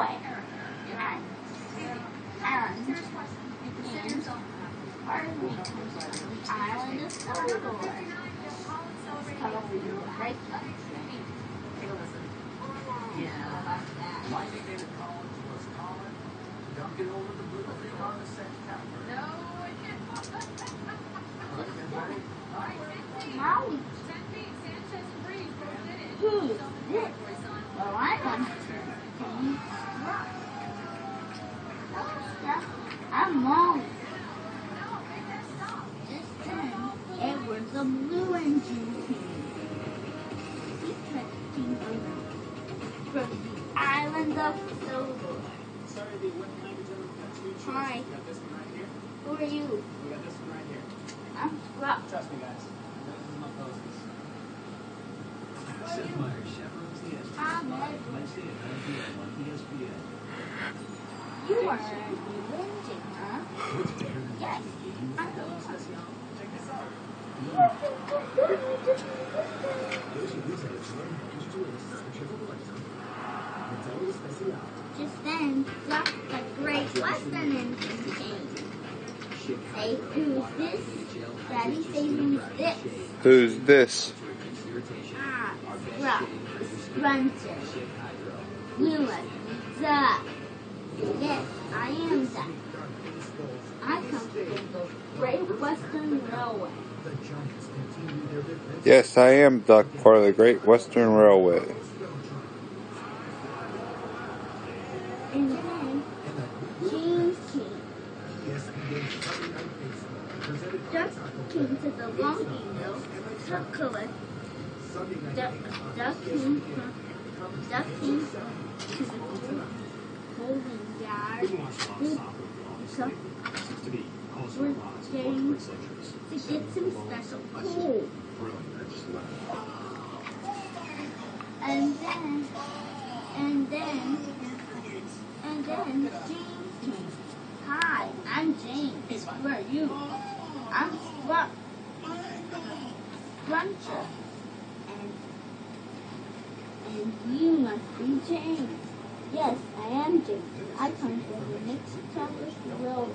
Railway. And and and part of me comes from the island of Salvador. Right? My nickname at college was Colin. Duncan over the blue thing on the set Molly. Who's this? Well, I want to sing rock. Hello, I'm Molly. Just then, A blue engine came. He came from the island of Silver. Sorry, the one language of the country. Hi. We got this one right here. Who are you? We got this one right here. I'm Scrap. Trust me, guys. This is my poses. Seth Meyers, chaperones ah, the ESPN. I'm Edward. Wednesday at 9 p.m. on ESPN. You are a blue engine, huh? What's better than Yes. watching a game I'm the Special? Check this out. Just then, Duck the Great Western engine came. Say, who's this? Daddy say, who's this? Who's this? Ah, Scrap, Scruncher, Lewis, Duck. Yes, I am Duck. Yes, I am Duck, part of the Great Western Railway. And then. Duck came to the mill. Duck. Duck. Duck came to the holding yard. Duck were getting to get some special coal. And then, and then, and then James came. Hi, I'm James. Who are you? I'm Scrub. Scruncher. And, and you must be James. Yes, I am James. I come from the next Thomas Road.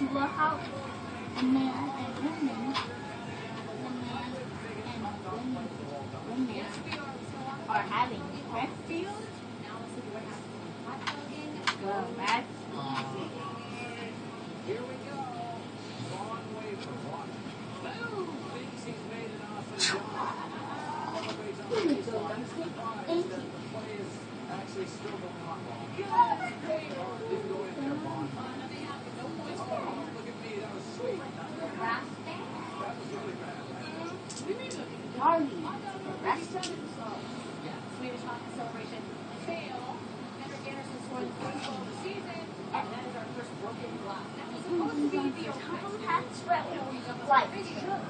to a house, a man and woman, the man and woman, are having breakfast. Well, that's Here we go. Long way for one. Thinks he's made an awesome job. Thank you actually still going. Didn't go in there, Oh, look at me. That was sweet. That was really bad. Rest it. Swedish hockey celebration fail. That is our first broken glass. Supposed to be the like shook.